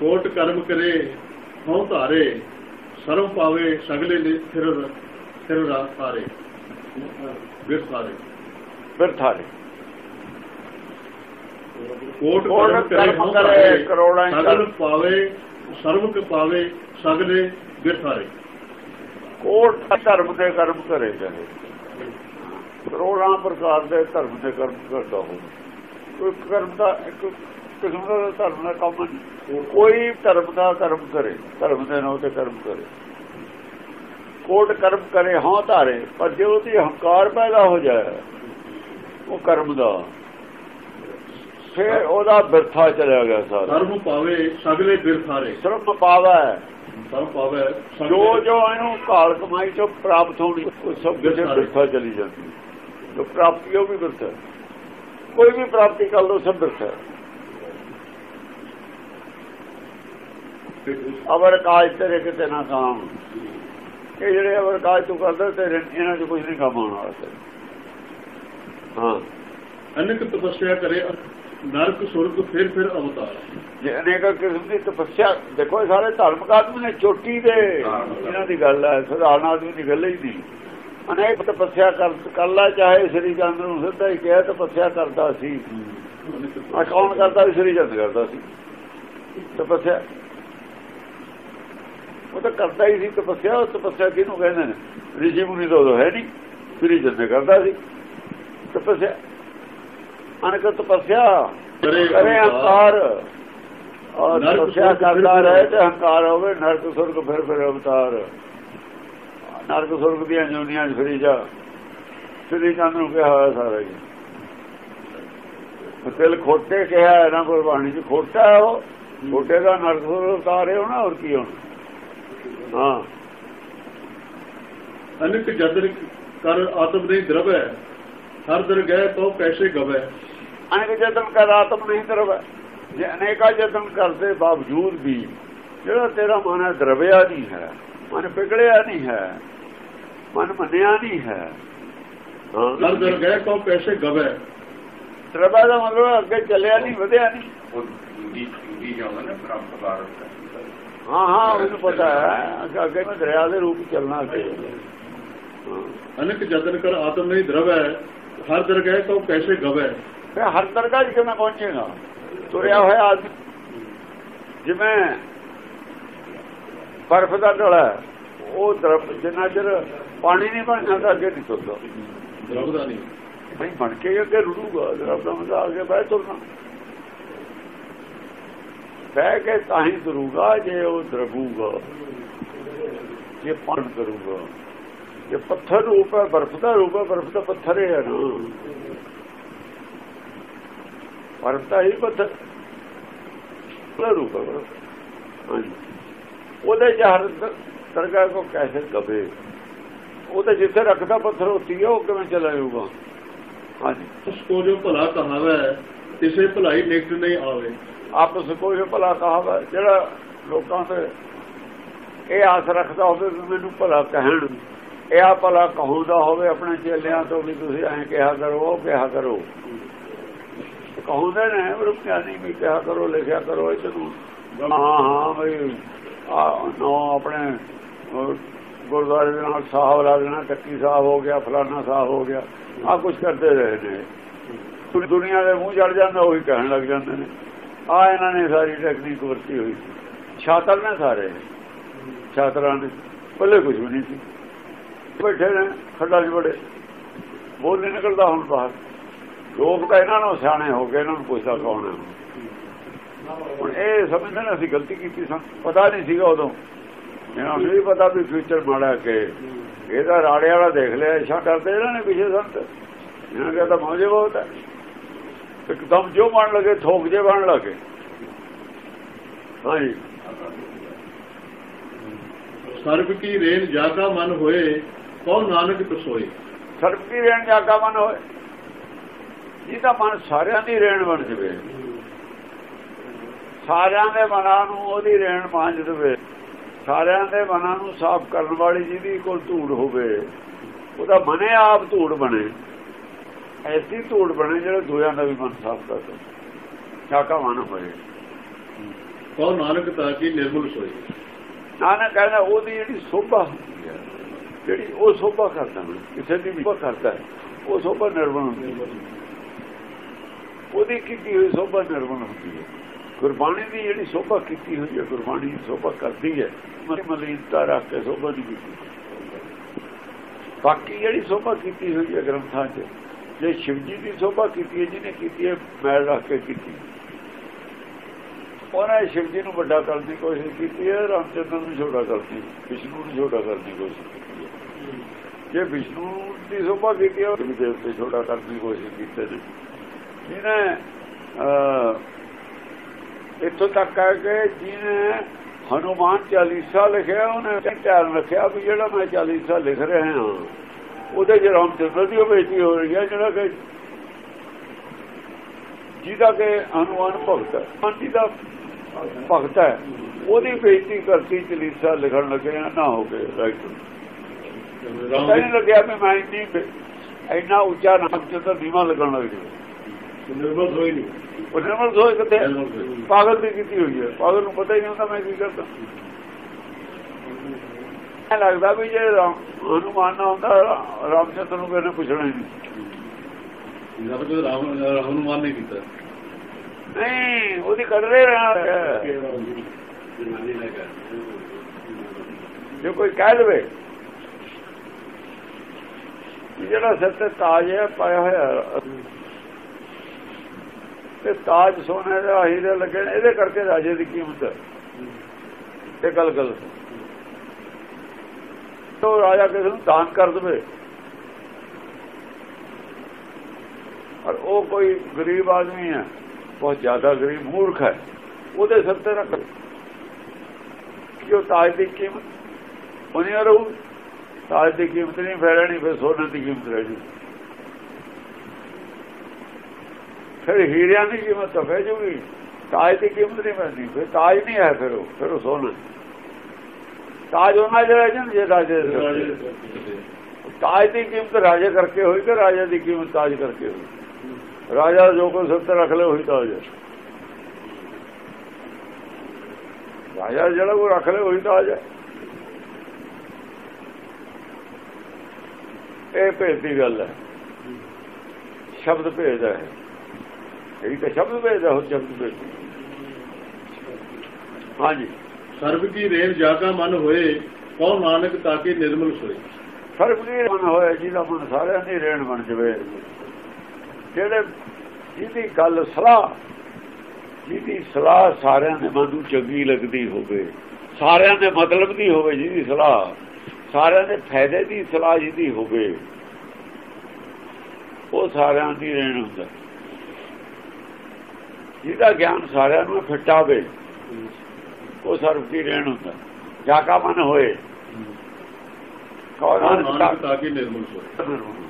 ਕੋਟ ਕਰਮ ਕਰੇ ਹਉ ਧਾਰੇ ਸਰਵ ਪਾਵੇ ਸਗਲੇ ਨੇ ਫਿਰ ਫਿਰ ਰਾਤਾਰੇ ਬਿਰ ਸਾਰੇ ਬਿਰਥਾ ਨੇ ਕੋਟ ਕੋਟ ਕਰਮ ਕਰੇ ਧਾਰੇ ਕਰੋੜਾਂ ਸਗਲ। ਪਾਵੇ ਸਰਵ ਕ ਪਾਵੇ ਸਗਲੇ ਬਿਰ ਸਾਰੇ ਕੋਟ ਧਰਮ ਦੇ ਕਰਮ ਕਰੇ ਜਾਏ। ਕਰੋੜਾਂ ਪ੍ਰਕਾਰ ਦੇ ਧਰਮ ਦੇ ਕਰਮ ਕਰਦਾ ਹੋ ਕੋਈ ਕਰਮ ਦਾ ਇੱਕ ਕਿਸਮ ਦਾ ਧਰਮ ਦਾ ਕੰਮ ਨਹੀਂ ਕੋਈ ਧਰਮ ਦਾ ਕਰਮ ਕਰੇ ਧਰਮ ਦੇ ਨਾਂ ਤੇ ਕਰਮ ਕਰੇ। ਕੋਟ ਕਰਮ ਕਰੇ ਹਾਂ ਧਾਰੇ ਪਰ ਜੇ ਉਹਦੀ ਹੰਕਾਰ ਪੈਦਾ ਹੋ ਜਾਏ ਉਹ ਕਰਮ ਦਾ। ਫਿਰ ਉਹਦਾ ਬਿਰਥਾ ਚਲਿਆ ਗਿਆ ਸਾਰਾ। ਸਰਵ ਪਾਵੇ ਸਗਲੇ ਬਿਰ ਸਾਰੇ। ਸ਼ਰਮ ਪਾਵਾ। ਹੈ ਸਰਵ ਪਾਵੇ ਜੋ ਜੋ ਇਹਨੂੰ ਕਾਲ ਕਮਾਈ ਤੋਂ ਪ੍ਰਾਪਤ ਹੋਣੀ ਉਹ ਸਭ ਕਿਸੇ ਬਿਰਥਾ ਚਲੀ ਜਾਂਦੀ। ਜੋ ਪ੍ਰਾਪਤੀ ਉਹ ਵੀ ਬਿਰਥਾ ਕੋਈ ਵੀ ਪ੍ਰਾਪਤੀ ਕਰ ਲੋ ਸਭ ਬਿਰਥਾ ਅਵਰ ਕਾਜ ਤੇਰੇ ਕਿਤੇ ਨਾ ਕਾਮ। ਇਹ ਜਿਹੜੇ ਅਵਰ ਕਾਜ ਤੂੰ ਕਰਦਾ ਤੇਰੇ ਇਹਨਾਂ 'ਚ ਕੁਝ ਨਹੀਂ ਕੰਮ ਆਉਣ। ਹਾਂ। ਅਨੇਕ ਤਪੱਸਿਆ ਕਰੇ ਨਰਕ ਸੁਰਗ ਫਿਰ ਫਿਰ ਅਵਤਾਰ। ਜੇ ਅਨੇਕ ਕਿਸਮ ਦੀ ਤਪੱਸਿਆ ਦੇਖੋ ਸਾਰੇ ਧਾਰਮਿਕ ਆਦਮੀ ਨੇ ਚੋਟੀ ਦੇ। ਇਹਨਾਂ ਦੀ ਗੱਲ ਹੈ ਸਧਾਰਨ ਆਦਮੀ ਦੀ ਗੱਲ ਹੀ ਨਹੀਂ। ਅਨੇਕ ਤਪੱਸਿਆ ਕਰ ਕਰ ਲਾ ਚਾਹੇ ਸ੍ਰੀ ਚੰਦ ਨੂੰ ਸਿੱਧਾ ਹੀ ਕਿਹਾ ਤਪੱਸਿਆ ਕਰਦਾ ਸੀ। ਆ ਕੌਣ ਕਰਦਾ ਸੀ? ਸ੍ਰੀ ਚੰਦ ਕਰਦਾ ਸੀ। ਤਪੱਸਿਆ ਉਹ ਤਾਂ ਕਰਦਾ ਹੀ ਸੀ ਤਪੱਸਿਆ ਉਹ ਤਪੱਸਿਆ ਕਿਹਨੂੰ ਕਹਿੰਦੇ ਨੇ? ਰਿਸ਼ੀ ਮੁਨੀ ਤਾਂ ਉਦੋਂ ਹੈ ਨਹੀਂ ਸ੍ਰੀ ਚੰਦ ਨੇ ਕਰਦਾ ਸੀ। ਤਪੱਸਿਆ ਅਨੇਕ ਤਪੱਸਿਆ ਕਰੇ ਹੰਕਾਰ ਔਰ ਤਪੱਸਿਆ ਕਰਦਾ ਰਹੇ ਤੇ ਹੰਕਾਰ ਹੋਵੇ ਨਰਕ ਸੁਰਗ ਫਿਰ ਫਿਰ ਅਵਤਾਰ। ਨਰਕ ਸੁਰਗ ਦੀਆਂ ਜੁਨੀਆਂ ਫਿਰੀ ਜਾ ਸ੍ਰੀ ਚੰਦ ਨੂੰ ਕਿਹਾ ਹੋਇਆ ਸਾਰਾ ਜੀ ਤਿਲ ਖੋਟੇ ਕਿਹਾ ਹੈ ਨਾ ਗੁਰਬਾਣੀ 'ਚ ਖੋਟਾ ਉਹ। ਖੋਟੇ ਦਾ ਨਰਕ ਸੁਰਗ ਅਵਤਾਰ ਹੈ ਹੋਣਾ ਹੋਰ ਕੀ ਹੋਣਾ? ਹਾਂ। ਅਨੇਕ ਜਦਰ ਕਰ ਆਤਮ ਨਹੀਂ ਦਰਵੈ ਹਰ ਦਰ ਗਏ ਤੋ ਕੈਸੇ ਗਵੈ। ਅਨੇਕ ਜਤਨ ਕਰ ਆਤਮ ਨਹੀਂ ਦਰਵੈ। ਜੇ ਅਨੇਕਾ ਜਤਨ ਕਰਦੇ ਬਾਵਜੂਦ ਵੀ ਜਿਹੜਾ ਤੇਰਾ ਮਨ ਹੈ ਦਰਵਿਆ ਨਹੀਂ ਹੈ ਮਨ ਪਿਗੜਿਆ ਨਹੀਂ ਹੈ ਮਨ ਮੰਨਿਆ ਨਹੀਂ ਹੈ ਹਾਂ। ਹਰ ਦਰ ਗਏ ਤੋ ਕੈਸੇ ਗਵੈ। ਦਰਵਿਆ ਦਾ ਮਤਲਬ ਅੱਗੇ ਚੱਲਿਆ ਨਹੀਂ ਵਧਿਆ ਨਹੀਂ। ਉਹ ਜੁਦੀ ਜੁਦੀ ਜਾਂਦਾ ਨਾ ਪ੍ਰਾਪਤ ਭਾਰਤ ਹਾਂ ਹਾਂ ਉਹਨੂੰ ਪਤਾ ਹੈ। ਅੱਗੇ- ਅੱਗੇ ਮੈਂ ਦਰਿਆ ਦੇ ਰੂਪ ਚੱਲਣਾ ਹਾਂ। ਅਨੇਕ ਜਤਨ ਕਰ ਆਤਮ ਨਹੀਂ ਦਰਵੈ ਹਰ ਦਰ ਗਏ ਤੋ ਕੈਸੇ ਗਵੈ। ਫਿਰ ਹਰ ਦਰਗਾਹ 'ਚ ਕਿਵੇਂ ਪਹੁੰਚੇਗਾ ਤੁਰਿਆ ਹੋਇਆ ਆਦਮੀ। ਜਿਵੇਂ ਬਰਫ਼ ਦਾ ਢੋਲਾ ਹੈ, ਉਹ ਜਿੰਨਾ ਚਿਰ ਪਾਣੀ ਨਹੀਂ ਬਣ ਜਾਂਦਾ ਅੱਗੇ ਨਹੀਂ ਤੁਰਦਾ। ਦਰਵਦਾ ਨਹੀਂ। ਨਹੀਂ ਬਣ ਕੇ ਅੱਗੇ ਰੁੜੂਗਾ ਦਰਫ ਦਾ ਅੱਗੇ ਬਹਿ ਤੁਰਨਾ। ਬਹਿ ਕੇ ਤਾਂ ਹੀ ਤੁਰੂਗਾ ਜੇ ਉਹ ਦਰਗੂਗਾ। ਜੇ ਪਾਣ ਕਰੂਗਾ ਜੇ ਪੱਥਰ ਰੂਪ ਹੈ ਬਰਫ਼ ਦਾ ਰੂਪ ਹੈ, ਬਰਫ਼ ਦਾ ਪੱਥਰ ਹੈ ਨਾ। ਬਰਫ਼ ਦਾ ਹੀ ਪੱਥਰ ਦਾ ਰੂਪ ਹੈ ਹਾਂਜੀ। ਉਹਦੇ ਜਹਰ ਦਰਗਾਹ ਕੋ ਕੈਸੇ ਕਬੇ ਉਹਦੇ ਜਿੱਥੇ ਰੱਖਦਾ ਪੱਥਰ ਹੁੰਦੀ ਹੈ ਉਹ ਕਿਵੇਂ ਚਲਾ ਜਾਊਗਾ। ਹਾਂਜੀ। ਉਸ ਕੋ ਜੋ ਭਲਾ ਕਹਾਵੈ, ਕਿਸੇ ਭਲਾਈ ਨਿਕਟ ਨਹੀਂ ਆਵੇ। ਆਪਸ ਕੋਈ ਭਲਾ ਕਹਾਵਾ ਜਿਹੜਾ ਲੋਕਾਂ ਤੇ ਇਹ ਆਸ ਰੱਖਦਾ ਹੋਵੇ ਵੀ ਮੈਨੂੰ ਭਲਾ ਕਹਿਣ। ਇਹ ਆ ਭਲਾ ਕਹੂਦਾ ਹੋਵੇ ਆਪਣੇ ਚੇਲਿਆਂ ਤੋਂ ਵੀ ਤੁਸੀਂ ਐਂ ਕਿਹਾ ਕਰੋ, ਉਹ ਕਿਹਾ ਕਰੋ। ਕਹੂਦੇ ਨੇ ਰੁਕਿਆ ਨਹੀਂ ਵੀ ਕਿਹਾ ਕਰੋ, ਲਿਖਿਆ ਕਰੋ, ਇਹ ਨੂੰ ਹਾਂ ਹਾਂ ਵੀ ਆ ਨੋ ਆਪਣੇ ਗੁਰਦੁਆਰੇ ਦੇ ਨਾਲ ਸਾਹਿਬ ਲਾ ਦੇਣਾ ਟੱਕੀ ਸਾਹਿਬ ਹੋ ਗਿਆ, ਫਲਾਨਾ ਸਾਹਿਬ ਹੋ ਗਿਆ ਆ ਕੁਝ ਕਰਦੇ ਰਹੇ ਨੇ। ਪੂਰੀ ਦੁਨੀਆ ਦੇ ਮੂੰਹ ਜੜ ਜਾਂਦਾ, ਉਹੀ ਕਹਿਣ ਲੱਗ ਜਾਂਦੇ ਨੇ। ਆ ਇਹਨਾਂ ਨੇ ਸਾਰੀ ਟੈਕਨੀਕ ਵਰਤੀ ਹੋਈ ਸੀ। ਛਾਤਰ ਨੇ ਸਾਰੇ। ਛਾਤਰਾਂ ਨੇ ਪੱਲੇ ਕੁਝ ਵੀ ਨਹੀਂ ਸੀ। ਬੈਠੇ ਨੇ, ਖੱਡਾ 'ਚ ਬੜੇ ਬੋਲ ਨਹੀਂ ਨਿਕਲਦਾ ਹੁਣ ਬਾਹਰ। ਲੋਕ ਤਾਂ ਇਹਨਾਂ ਨੂੰ ਸਿਆਣੇ ਹੋ ਗਏ, ਇਹਨਾਂ ਨੂੰ ਪੁੱਛਦਾ ਕੌਣ ਹੈ। ਹੁਣ ਇਹ ਸਮਝਦੇ ਨੇ ਅਸੀਂ ਗਲਤੀ ਕੀਤੀ ਸਾਂ। ਪਤਾ ਨਹੀਂ ਸੀਗਾ ਉਦੋਂ। ਇਹਨਾਂ ਨੂੰ ਵੀ ਪਤਾ ਵੀ ਫਿਊਚਰ ਮਾੜਾ ਕਿ। ਇਹਦਾ ਰਾੜੇ ਵਾਲਾ ਦੇਖ ਲਿਆ ਇਸ਼ਾ ਕਰਦੇ ਇਹਨਾਂ ਨੇ ਪਿਛੇ ਸੰਤ। ਇਹਨਾਂ ਦਾ ਤਾਂ ਮੌਜੇ ਬਹੁਤ ਹੈ। ਇੱਕਦਮ ਜੋ ਬਣ ਲਗੇ ਥੋਕ ਜੇ ਬਣ ਲਗੇ। ਹਾਂਜੀ। ਸਰਬ ਕੀ ਰੇਨ ਜਾਗਾ ਮਨ ਹੋਏ ਕਉ ਨਾਨਕ ਕਸੋਏ ਸਰਬ ਦੀ ਰੇਣ ਜਾਗਾ ਮਨ ਹੋਏ? ਜਿਹਦਾ ਮਨ ਸਾਰਿਆਂ ਦੀ ਰੇਣ ਬਣ ਜਵੇ। ਸਾਰਿਆਂ ਦੇ ਮਨਾਂ ਨੂੰ ਉਹਦੀ ਰੇਣ ਮੰਨ ਜਵੇ ਸਾਰਿਆਂ ਦੇ ਮਨਾਂ ਨੂੰ ਸਾਫ਼ ਕਰਨ ਵਾਲੀ ਜਿਹਦੀ ਕੋਲ ਧੂੜ ਹੋਵੇ ਉਹਦਾ ਮਨੇ ਆਪ ਧੂੜ ਬਣੇ। ਐਸੀ ਧੂੜ ਬਣੇ ਜਿਹੜਾ ਦੂਜਿਆਂ ਦਾ ਵੀ ਮਨ ਸਾਫ਼ ਕਰ ਸਕੇ ਜਾਗਾ ਮਨ ਹੋਏ। ਕਹੋ ਨਾਨਕ ਤਾਂ ਕੀ ਨਿਰਮਲ ਸੋਈ ਨਾਨਕ ਕਹਿੰਦਾ ਉਹਦੀ ਜਿਹੜੀ ਸੋਭਾ ਹੁੰਦੀ ਹੈ ਜਿਹੜੀ ਉਹ ਸੋਭਾ ਕਰਦਾ ਹੈ ਕਿਸੇ ਦੀ ਵੀ ਸੋਭਾ ਕਰਦਾ ਹੈ ਉਹ ਸੋਭਾ ਨਿਰਮਲ ਹੁੰਦੀ ਹੈ। ਉਹਦੀ ਕੀਤੀ ਹੋਈ ਸੋਭਾ ਨਿਰਮਲ ਹੁੰਦੀ ਹੈ। ਗੁਰਬਾਣੀ ਦੀ ਜਿਹੜੀ ਸੋਭਾ ਕੀਤੀ ਹੋਈ ਹੈ ਗੁਰਬਾਣੀ ਦੀ ਸੋਭਾ ਕਰਦੀ ਹੈ ਮਲੀਨਤਾ ਰੱਖ ਕੇ ਸੋਭਾ ਨਹੀਂ ਕੀਤੀ ਬਾਕੀ ਜਿਹੜੀ ਸੋਭਾ ਕੀਤੀ ਹੋਈ ਹੈ ਗ੍ਰੰਥਾਂ 'ਚ ਜੇ ਸ਼ਿਵ ਜੀ ਦੀ ਸੋਭਾ ਕੀਤੀ ਹੈ ਜਿਹਨੇ ਕੀਤੀ ਹੈ ਮੈਲ ਰੱਖ ਕੇ ਕੀਤੀ। ਉਹਨੇ ਸ਼ਿਵ ਜੀ ਨੂੰ ਵੱਡਾ ਕਰਨ ਦੀ ਕੋਸ਼ਿਸ਼ ਕੀਤੀ ਹੈ ਰਾਮਚੰਦਰ ਨੂੰ ਛੋਟਾ ਕਰਦੀ ਵਿਸ਼ਨੂੰ ਨੂੰ ਛੋਟਾ ਕਰਨ ਦੀ ਕੋਸ਼ਿਸ਼ ਕੀਤੀ ਹੈ। ਜੇ ਵਿਸ਼ਨੂੰ ਦੀ ਸੋਭਾ ਕੀਤੀ ਹੈ ਉਹ ਵੀ ਦੇਵਤੇ ਛੋਟਾ ਕਰਨ ਦੀ ਕੋਸ਼ਿਸ਼ ਕੀਤੀ ਨੇ ਜਿਹਨੇ ਅਹ, ਇੱਥੋਂ ਤੱਕ ਹੈ ਕਿ ਜਿਹਨੇ ਹਨੂਮਾਨ ਚਾਲੀਸਾ ਲਿਖਿਆ ਉਹਨੇ ਧਿਆਨ ਰੱਖਿਆ ਵੀ ਜਿਹੜਾ ਮੈਂ ਚਾਲੀਸਾ ਲਿਖ ਰਿਹਾ ਹਾਂ। ਉਹਦੇ ਚ ਰਾਮਚੰਦਰ ਦੀ ਉਹ ਬੇਇੱਜ਼ਤੀ ਹੋ ਰਹੀ ਹੈ ਜਿਹੜਾ ਕਿ ਜਿਹਦਾ ਕਿ ਹਨੂਮਾਨ ਭਗਤ ਹੈ ਹਨੂਮਾਨ ਜੀ ਦਾ ਭਗਤ ਹੈ ਉਹਦੀ ਬੇਇੱਜ਼ਤੀ ਕਰਤੀ ਚਾਲੀਸਾ ਲਿਖਣ ਲੱਗੇ ਨਾ ਹੋ ਕੇ ਰਾਈਟ ਰਾਮ ਨਹੀਂ ਲੱਗਿਆ ਵੀ ਮੈਂ ਇੰਨੀ ਇੰਨਾ ਉੱਚਾ ਰਾਮਚੰਦਰ ਦੀਵਾ ਲੱਗਣ ਲੱਗ ਗਿਆ। ਨਿਰਮਲ ਸੋਈ ਨਹੀਂ। ਉਹ ਨਿਰਮਲ ਸੋਚ ਕਿੱਥੇ? ਹੈ? ਨਿਰਮਲ ਸੋਈ। ਪਾਗਲ ਦੀ ਕੀਤੀ ਹੋਈ ਹੈ। ਪਾਗਲ ਨੂੰ ਪਤਾ ਹੀ ਨਹੀਂ ਹੁੰਦਾ ਮੈਂ ਕੀ ਕਰਦਾ। ਲੱਗਦਾ ਵੀ ਜੇ ਰਾਮ ਹਨੂਮਾਨ ਨਾ ਹੁੰਦਾ ਰਾਮਚੰਦਰ ਨੂੰ ਕਿਹਨੇ ਪੁੱਛਣਾ ਨਹੀਂ। ਜਦ ਕੋਈ ਰਾਮ ਹਨੂਮਾਨ ਨਹੀਂ ਕੀਤਾ। ਨਹੀਂ ਉਹਦੀ ਕਦਰੇ ਰਹਾ ਜੇ ਕੋਈ ਕਹਿ ਲਵੇ ਵੀ ਜਿਹੜਾ ਸਿਰ ਤੇ ਤਾਜ ਹੈ ਪਾਇਆ ਹੋਇਆ ਤੇ ਤਾਜ ਸੋਨੇ ਦੇ ਹੀਰੇ ਲੱਗੇ ਨੇ ਇਹਦੇ ਕਰਕੇ ਰਾਜੇ ਦੀ ਕੀਮਤ ਇਹ ਗੱਲ ਗਲਤ ਹੈ। ਤੋ ਰਾਜਾ ਕਿਸੇ ਨੂੰ ਦਾਨ ਕਰ ਦੇਵੇ? ਪਰ ਉਹ ਕੋਈ ਗਰੀਬ ਆਦਮੀ ਹੈ, ਬਹੁਤ ਜ਼ਿਆਦਾ ਗਰੀਬ ਮੂਰਖ ਹੈ, ਉਹਦੇ ਸਿਰ ਤੇ ਰੱਖ ਜੋ ਤਾਜ ਦੀ ਕੀਮਤ ਉਹਨੇ ਰਹੂ, ਤਾਜ ਦੀ ਕੀਮਤ ਨਹੀਂ ਫੈਲਣੀ, ਫਿਰ ਸੋਨੇ ਦੀ ਕੀਮਤ ਰਹਿਣੀ ਫਿਰ ਹੀਰਿਆਂ ਦੀ ਕੀਮਤ ਤਾਂ ਫੈ ਜੂਗੀ, ਤਾਜ ਦੀ ਕੀਮਤ ਨਹੀਂ ਫੈਲਣੀ, ਫਿਰ ਤਾਜ ਨਹੀਂ ਹੈ ਫਿਰ ਉਹ ਫਿਰ ਉਹ ਸੋਨਾ। ਤਾਜ ਉਹਨਾਂ ਜਿਹੜਾ ਜਨ ਜੇ ਰਾਜੇ ਤੇ। ਤਾਜ ਦੀ ਕੀਮਤ ਰਾਜੇ ਕਰਕੇ ਹੋਈ ਕਿ ਰਾਜਾ ਦੀ ਕੀਮਤ ਤਾਜ ਕਰਕੇ ਹੋਈ? ਰਾਜਾ ਜੋ ਕੋਈ ਸਿਰ ਤੇ ਰੱਖ ਲੈ ਉਹੀ ਤਾਜ ਰਾਜਾ ਜਿਹੜਾ ਉਹ ਰੱਖ ਲੈ ਉਹੀ ਤਾਜ ਹੈ। ਇਹ ਭੇਦ ਦੀ ਗੱਲ ਹੈ। ਸ਼ਬਦ ਭੇਦ ਹੈ। ਇਹ ਤਾਂ ਸ਼ਬਦ ਭੇਦ ਹੈ ਸ਼ਬਦ ਨਹੀਂ। ਹਾਂਜੀ। ਸਰਬ ਕੀ ਰੇਣ ਜਾ ਮਨ ਹੋਏ ਕਹੋ ਨਾਨਕ ਤਾਂ ਕੀ ਨਿਰਮਲ ਸੋਈ ਫ਼ਰਕ ਨਹੀਂ ਮਨ ਹੋਇਆ ਜਿਹਦਾ ਮਨ ਸਾਰਿਆਂ ਦੀ ਰੇਣ ਬਣ ਜਵੇ। ਜਿਹੜੇ ਜਿਹਦੀ ਗੱਲ ਸਲਾਹ, ਜਿਹਦੀ ਸਲਾਹ ਸਾਰਿਆਂ ਦੇ ਮਨ ਨੂੰ ਚੰਗੀ ਲੱਗਦੀ ਹੋਵੇ, ਸਾਰਿਆਂ ਦੇ ਮਤਲਬ ਦੀ ਹੋਵੇ ਜਿਹਦੀ ਸਲਾਹ, ਸਾਰਿਆਂ ਦੇ ਫਾਇਦੇ ਦੀ ਸਲਾਹ ਜਿਹਦੀ ਹੋਵੇ, ਉਹ ਸਾਰਿਆਂ ਦੀ ਰੇਣ ਹੁੰਦਾ। ਜਿਹਦਾ ਗਿਆਨ ਸਾਰਿਆਂ ਨੂੰ ਫਿੱਟਾਵੇ ਉਹ ਸਰਬ ਦੀ ਰੇਣ ਹੁੰਦਾ। ਜਾ ਕਾ ਮਨ ਹੋਏ ਕੌਣ ਤਾਂ ਕੀ ਨਿਰਮਲ ਸੋਈ